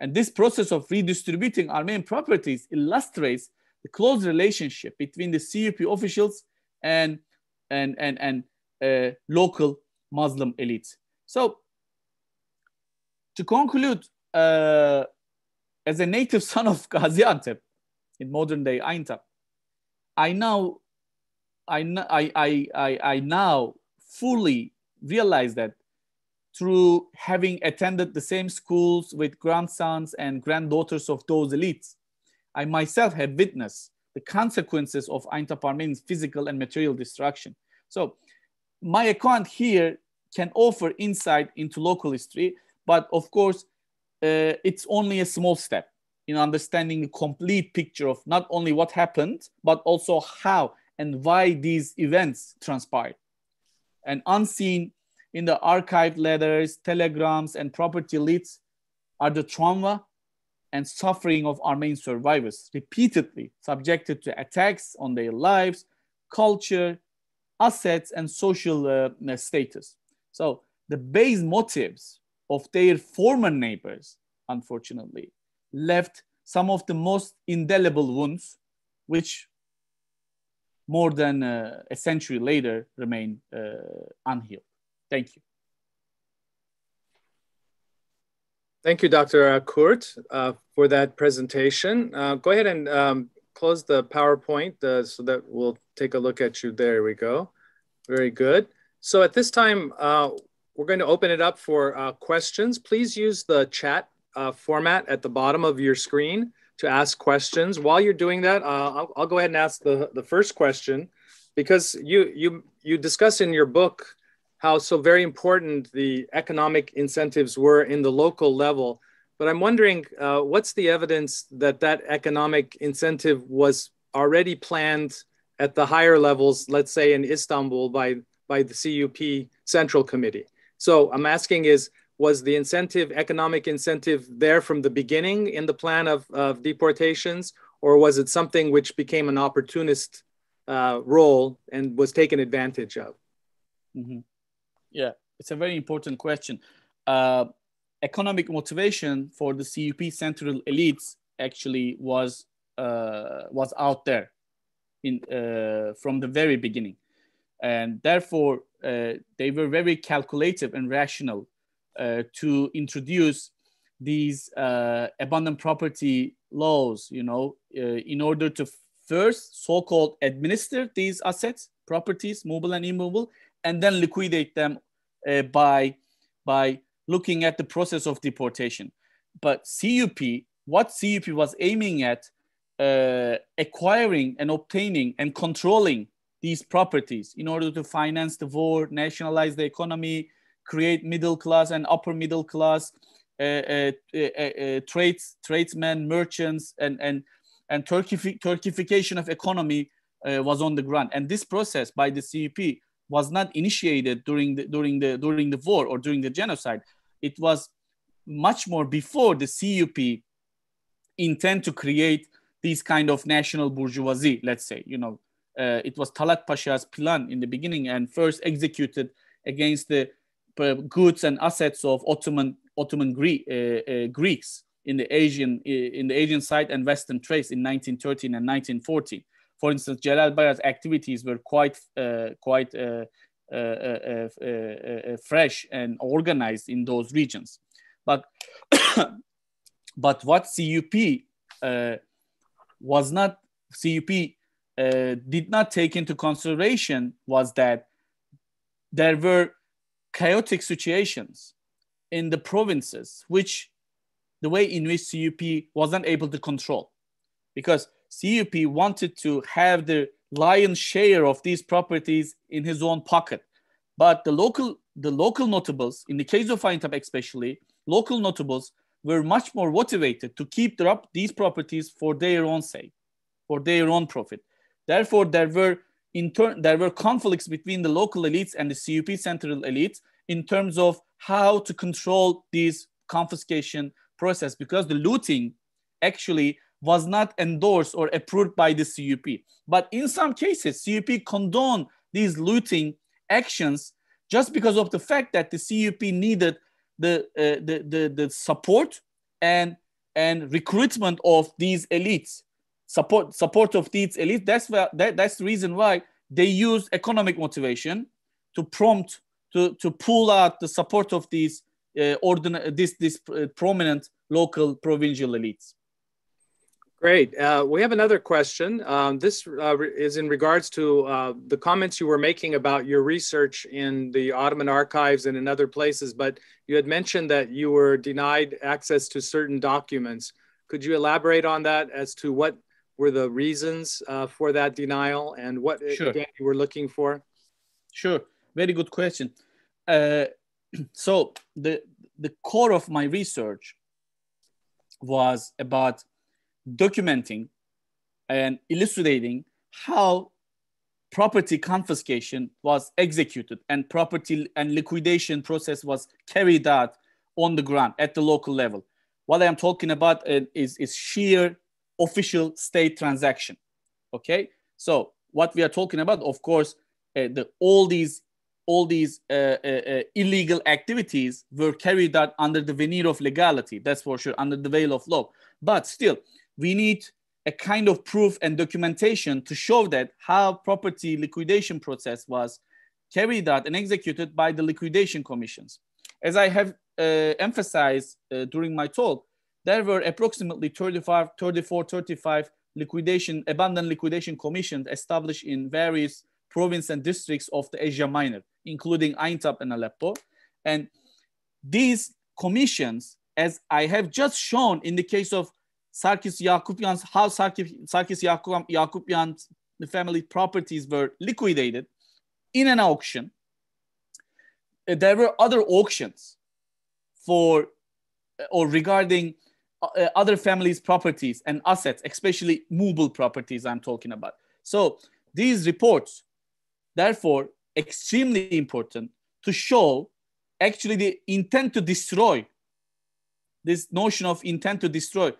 And this process of redistributing Armenian properties illustrates the close relationship between the CUP officials and, and, and, and uh, local Muslim elites. So to conclude, uh, as a native son of Gaziantep in modern day Aintab, I now, I, I, I, I now fully realize that through having attended the same schools with grandsons and granddaughters of those elites, I myself have witnessed the consequences of Armenians' physical and material destruction. So my account here can offer insight into local history, but of course, uh, it's only a small step in understanding the complete picture of not only what happened, but also how and why these events transpired. And unseen in the archived letters, telegrams, and property leads are the trauma and suffering of Armenian survivors, repeatedly subjected to attacks on their lives, culture, assets, and social uh, status. So the base motives of their former neighbors, unfortunately, left some of the most indelible wounds, which more than uh, a century later remain uh, unhealed. Thank you. Thank you, Dr. Kurt, uh, for that presentation. Uh, go ahead and um, close the PowerPoint uh, so that we'll take a look at you. There we go. Very good. So at this time, uh, we're going to open it up for uh, questions. Please use the chat uh, format at the bottom of your screen to ask questions. While you're doing that, uh, I'll, I'll, go ahead and ask the, the first question because you, you, you discuss in your book how so very important the economic incentives were in the local level. But I'm wondering uh, what's the evidence that that economic incentive was already planned at the higher levels, let's say in Istanbul by, by the CUP Central Committee? So I'm asking is, was the incentive, economic incentive there from the beginning in the plan of, of deportations, or was it something which became an opportunist uh, role and was taken advantage of? Mm-hmm. Yeah, it's a very important question. Uh, economic motivation for the CUP central elites actually was uh, was out there in uh, from the very beginning, and therefore uh, they were very calculative and rational uh, to introduce these uh, abandoned property laws, you know, in order to first so-called administer these assets, properties, mobile and immovable, and then liquidate them uh, by by looking at the process of deportation. But CUP, what CUP was aiming at uh, acquiring and obtaining and controlling these properties in order to finance the war, nationalize the economy, create middle class and upper middle class, uh, uh, uh, uh trades, tradesmen, merchants, and and and Turkifi Turkification of economy uh, was on the ground. And this process by the CUP was not initiated during the during the during the war or during the genocide. It was much more before the CUP intend to create these kind of national bourgeoisie, let's say, you know, uh, it was Talat Pasha's plan in the beginning and first executed against the uh, goods and assets of Ottoman Ottoman Gre- uh, uh Greeks in the Asian uh, in the Asian side and Western Thrace in 1913 and 1914. For instance, Celal Bayar's activities were quite uh, quite uh, uh, uh, fresh and organized in those regions, but but what CUP was not CUP uh, did not take into consideration was that there were chaotic situations in the provinces, which the way in which CUP wasn't able to control, because CUP wanted to have the lion's share of these properties in his own pocket, but the local the local notables, in the case of Aintab especially, local notables were much more motivated to keep up these properties for their own sake, for their own profit. Therefore, there were in turn there were conflicts between the local elites and the CUP central elites in terms of how to control this confiscation process because the looting actually was not endorsed or approved by the CUP. But in some cases, CUP condoned these looting actions just because of the fact that the CUP needed the, uh, the, the, the support and, and recruitment of these elites, support, support of these elites. That's, why, that, that's the reason why they use economic motivation to prompt, to, to pull out the support of these uh, ordin- this, this uh, prominent local provincial elites. Great. Uh, we have another question. Um, this uh, is in regards to uh, the comments you were making about your research in the Ottoman archives and in other places, but you had mentioned that you were denied access to certain documents. Could you elaborate on that as to what were the reasons uh, for that denial and what sure. again you were looking for? Sure. Very good question. Uh, so the the core of my research was about documenting and illustrating how property confiscation was executed and property and liquidation process was carried out on the ground at the local level. What I am talking about uh, is, is sheer official state transaction. Okay, so what we are talking about, of course, uh, the, all these all these uh, uh, uh illegal activities were carried out under the veneer of legality. That's for sure, under the veil of law. But still, we need a kind of proof and documentation to show that how property liquidation process was carried out and executed by the liquidation commissions. As I have uh, emphasized uh, during my talk, there were approximately 35, 34, 35 liquidation, abandoned liquidation commissions established in various provinces and districts of the Asia Minor, including Aintab and Aleppo. And these commissions, as I have just shown in the case of Sarkis Yakupyan's how Sarkis, Sarkis family properties were liquidated in an auction. Uh, there were other auctions for uh, or regarding uh, other families' properties and assets, especially movable properties I'm talking about. So these reports, therefore, extremely important to show actually the intent to destroy this notion of intent to destroy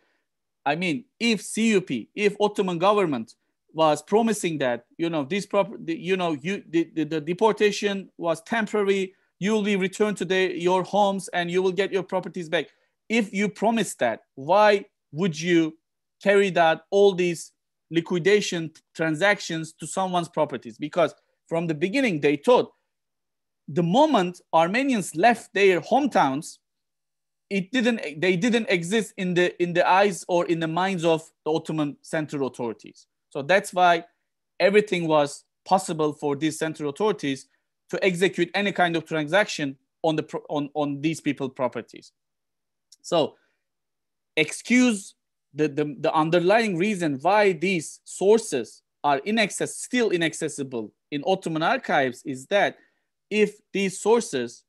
I mean, if CUP, if Ottoman government was promising that, you know, this property, you know, you the, the, the, deportation was temporary, you will be returned to the, your homes and you will get your properties back. If you promised that, why would you carry that all these liquidation transactions to someone's properties? Because from the beginning, they thought the moment Armenians left their hometowns, it didn't they didn't exist in the in the eyes or in the minds of the Ottoman central authorities. So that's why everything was possible for these central authorities to execute any kind of transaction on the on, on these people properties. So excuse the, the, the underlying reason why these sources are inaccess still inaccessible in Ottoman archives is that if these sources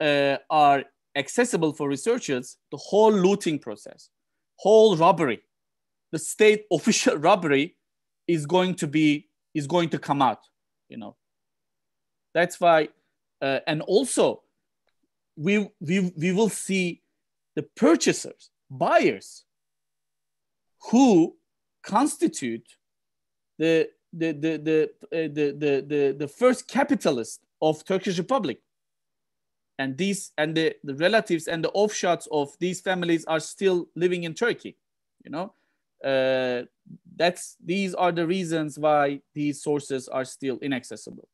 uh, are accessible for researchers, the whole looting process, whole robbery, the state official robbery is going to be is going to come out. You know, that's why, uh, and also we we we will see the purchasers, buyers, who constitute the the the the uh, the, the, the the first capitalist of Turkish Republic and these and the, the relatives and the offshoots of these families are still living in turkey you know? Uh, that's these are the reasons why these sources are still inaccessible.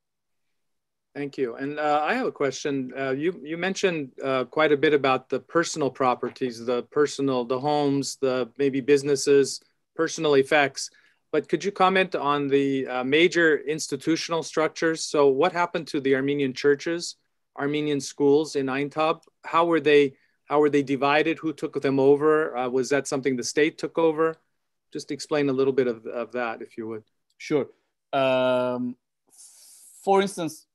Thank you. And uh, i have a question. Uh, you you mentioned uh, quite a bit about the personal properties the personal the homes the maybe businesses personal effects. But could you comment on the uh, major institutional structures? So what happened to the armenian churches Armenian schools in Aintab? How were they? How were they divided? Who took them over? Uh, was that something the state took over? Just explain a little bit of, of that, if you would. Sure. Um, for instance,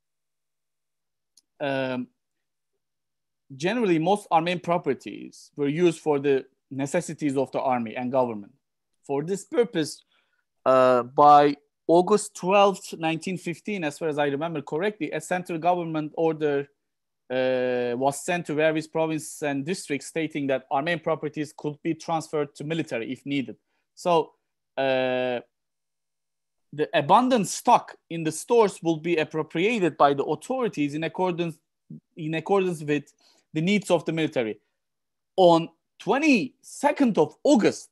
um, generally most Armenian properties were used for the necessities of the army and government. For this purpose, uh, by August 12th, 1915, as far as I remember correctly, a central government order uh, was sent to various provinces and districts stating that Armenian properties could be transferred to military if needed. So uh, the abundant stock in the stores will be appropriated by the authorities in accordance, in accordance with the needs of the military. On 22nd of August,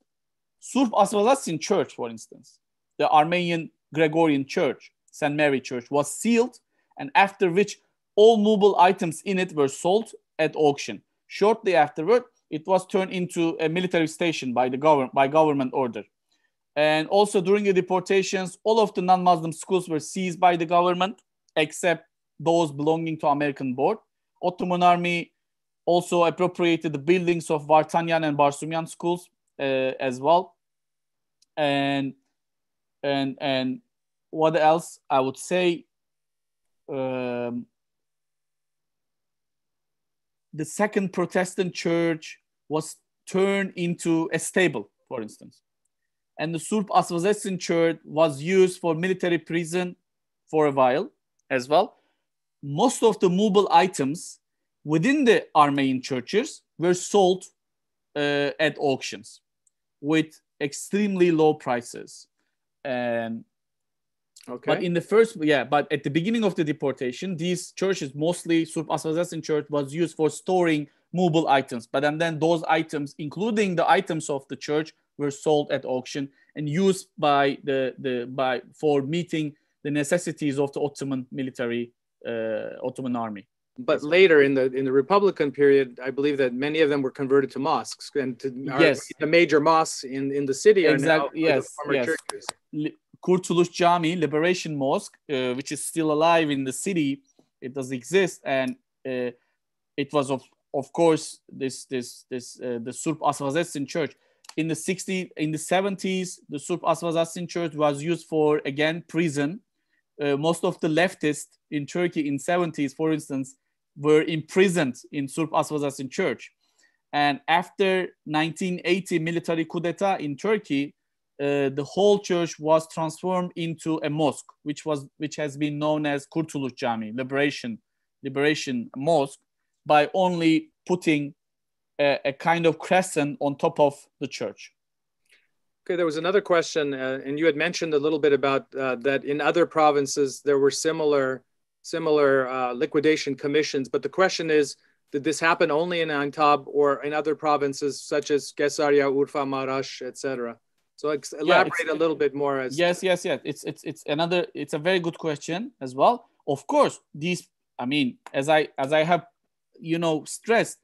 Surp Asvazassin Church, for instance, the Armenian Gregorian Church, St. Mary Church, was sealed, and after which all movable items in it were sold at auction. Shortly afterward, it was turned into a military station by the government by government order. And also during the deportations, all of the non-Muslim schools were seized by the government, except those belonging to American board. Ottoman army also appropriated the buildings of Vartanyan and Barsumyan schools uh, as well. And and and what else I would say um, the second Protestant church was turned into a stable, for instance. And the Surp Asvazessin church was used for military prison for a while as well. Most of the movable items within the Armenian churches were sold uh, at auctions with extremely low prices. And Okay. But in the first, yeah, but at the beginning of the deportation, these churches, mostly Surp Asvazessin church, was used for storing movable items. But and then those items, including the items of the church, were sold at auction and used by the the by for meeting the necessities of the Ottoman military, uh, Ottoman army. But later in the in the Republican period, I believe that many of them were converted to mosques and to yes. the major mosques in, in the city exactly. yes. yes. churches. Kurtuluş Jami, Liberation Mosque, uh, which is still alive in the city. It does exist, and uh, it was of of course this this this uh, the Surp Asvazessin Church. In the 60s, in the 70s, the Surp Asvazessin Church was used for again prison. Uh, most of the leftists in Turkey in 70s, for instance, were imprisoned in Surp Asvazessin Church. And after 1980 military coup d'etat in Turkey, uh, the whole church was transformed into a mosque, which was which has been known as Kurtuluş Jami, Liberation Liberation Mosque, by only putting a, a, kind of crescent on top of the church. Okay, there was another question, uh, and you had mentioned a little bit about uh, that in other provinces there were similar similar uh, liquidation commissions, but the question is. Did this happen only in Aintab or in other provinces such as Kesaria, Urfa, Marash, etc.? So elaborate yeah, a little bit more. As yes, yes, yes. It's it's it's another. It's a very good question as well. Of course, these. I mean, as I as I have, you know, stressed,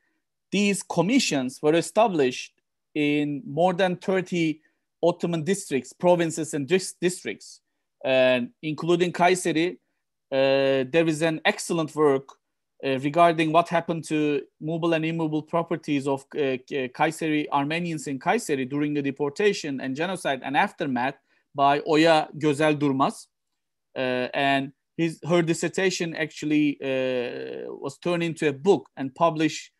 these commissions were established in more than thirty Ottoman districts, provinces, and dis- districts, and including Kayseri. Uh, there is an excellent work uh, regarding what happened to movable and immovable properties of uh, Kayseri Armenians in Kayseri during the deportation and genocide and aftermath by Oya Gözel Durmaz. And his, her dissertation actually uh, was turned into a book and published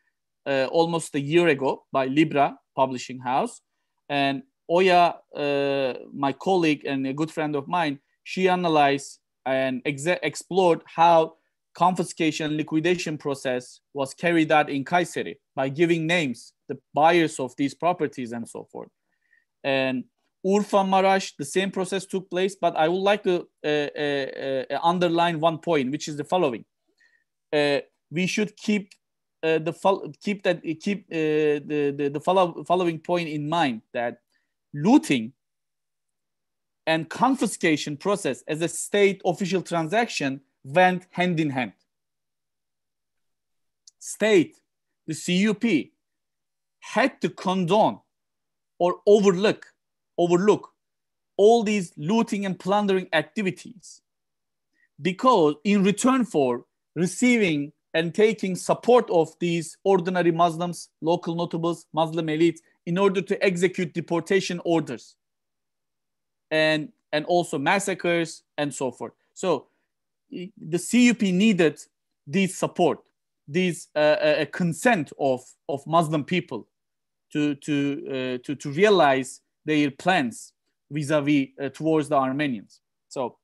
uh, almost a year ago by Libra Publishing House. And Oya, uh, my colleague and a good friend of mine, she analyzed and explored how confiscation liquidation process was carried out in Kayseri by giving names, the buyers of these properties and so forth. And Urfa Marash, the same process took place, but I would like to uh, uh, uh, underline one point, which is the following. Uh, we should keep uh, the keep that keep uh, the, the, the follow following point in mind that looting and confiscation process as a state official transaction went hand in hand. State, the CUP, had to condone or overlook, overlook all these looting and plundering activities because in return for receiving and taking support of these ordinary Muslims, local notables, Muslim elites, in order to execute deportation orders and, and also massacres and so forth. So the CUP needed this support, this uh, uh, consent of, of Muslim people to, to, uh, to, to realize their plans vis-a-vis -vis, towards the Armenians. So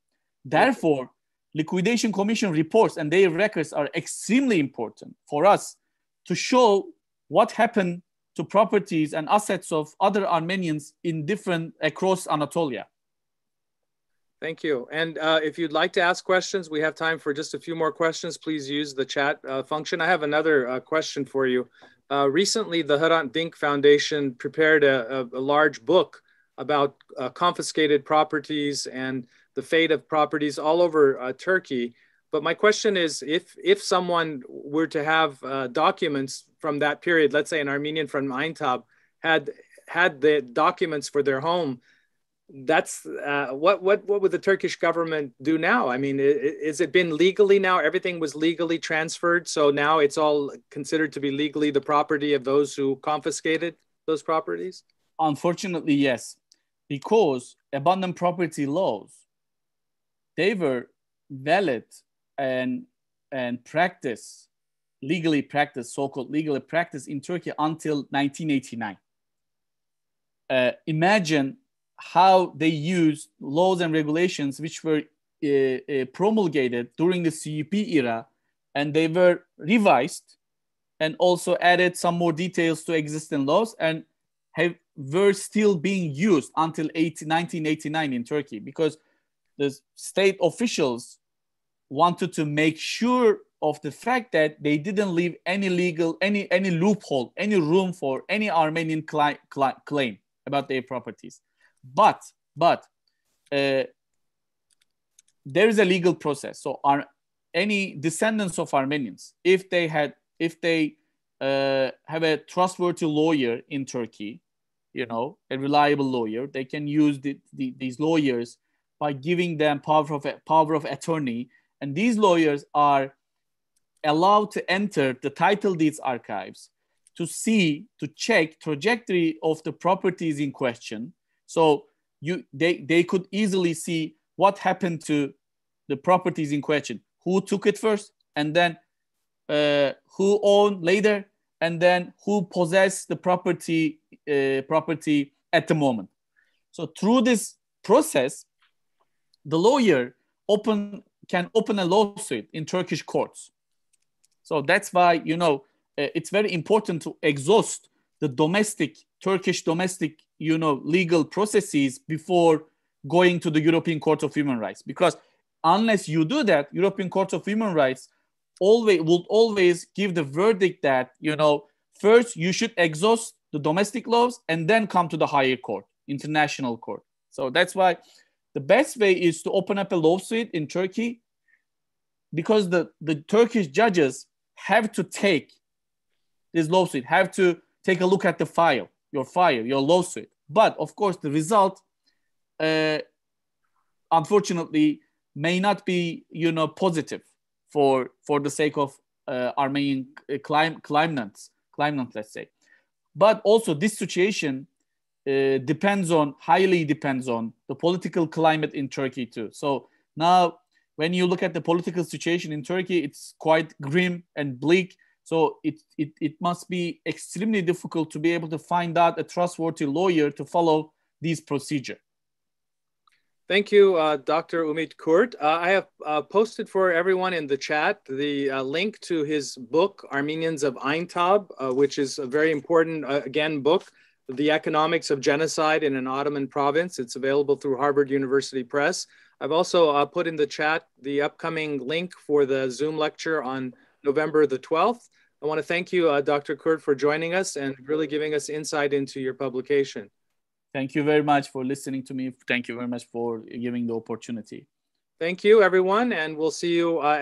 therefore, liquidation commission reports and their records are extremely important for us to show what happened to properties and assets of other Armenians in different across Anatolia. Thank you. And uh, if you'd like to ask questions, we have time for just a few more questions. Please use the chat uh, function. I have another uh, question for you. Uh, recently, the Hrant Dink Foundation prepared a, a, a large book about uh, confiscated properties and the fate of properties all over uh, Turkey. But my question is, if if someone were to have documents from that period, let's say an Armenian from Aintab had had the documents for their home, that's uh, what what what would the Turkish government do now? I mean, is it been legally now? Everything was legally transferred, so now it's all considered to be legally the property of those who confiscated those properties. Unfortunately, yes, because abandoned property laws they were valid and and practice legally practiced, so-called legally practiced in Turkey until 1989. Uh, imagine how they used laws and regulations which were uh, uh, promulgated during the CUP era, and they were revised and also added some more details to existing laws and have were still being used until 18, 1989 in Turkey because the state officials wanted to make sure of the fact that they didn't leave any legal any any loophole any room for any armenian cli- cli- claim about their properties but but uh, there is a legal process. So are any descendants of Armenians, if they had if they uh, have a trustworthy lawyer in Turkey, you know, a reliable lawyer, they can use the, the, these lawyers by giving them power of power of attorney, and these lawyers are allowed to enter the title deeds archives to see to check trajectory of the properties in question so you they, they could easily see what happened to the properties in question, who took it first, and then uh, who owned later, and then who possessed the property uh, property at the moment. So through this process, the lawyer open can open a lawsuit in Turkish courts. So that's why you know uh, it's very important to exhaust the domestic Turkish domestic, you know, legal processes before going to the European Court of Human Rights. Because unless you do that, European Court of Human Rights always will always give the verdict that you know first you should exhaust the domestic laws and then come to the higher court, international court. So that's why the best way is to open up a lawsuit in Turkey because the, the Turkish judges have to take this lawsuit, have to take a look at the file your fire, your lawsuit. But of course, the result, uh, unfortunately, may not be you know positive for for the sake of uh, Armenian clim- claimants, claimant, let's say. But also this situation uh, depends on, highly depends on the political climate in Turkey too. So now when you look at the political situation in Turkey, it's quite grim and bleak. So it, it, it must be extremely difficult to be able to find out a trustworthy lawyer to follow these procedure. Thank you, uh, Dr. Umit Kurt. Uh, I have uh, posted for everyone in the chat the uh, link to his book, Armenians of Aintab, uh, which is a very important, uh, again, book, The Economics of Genocide in an Ottoman Province. It's available through Harvard University Press. I've also put in the chat the upcoming link for the Zoom lecture on November the 12th. I want to thank you, Dr. Kurt, for joining us and really giving us insight into your publication. Thank you very much for listening to me. Thank you very much for giving the opportunity. Thank you, everyone, and we'll see you. Uh,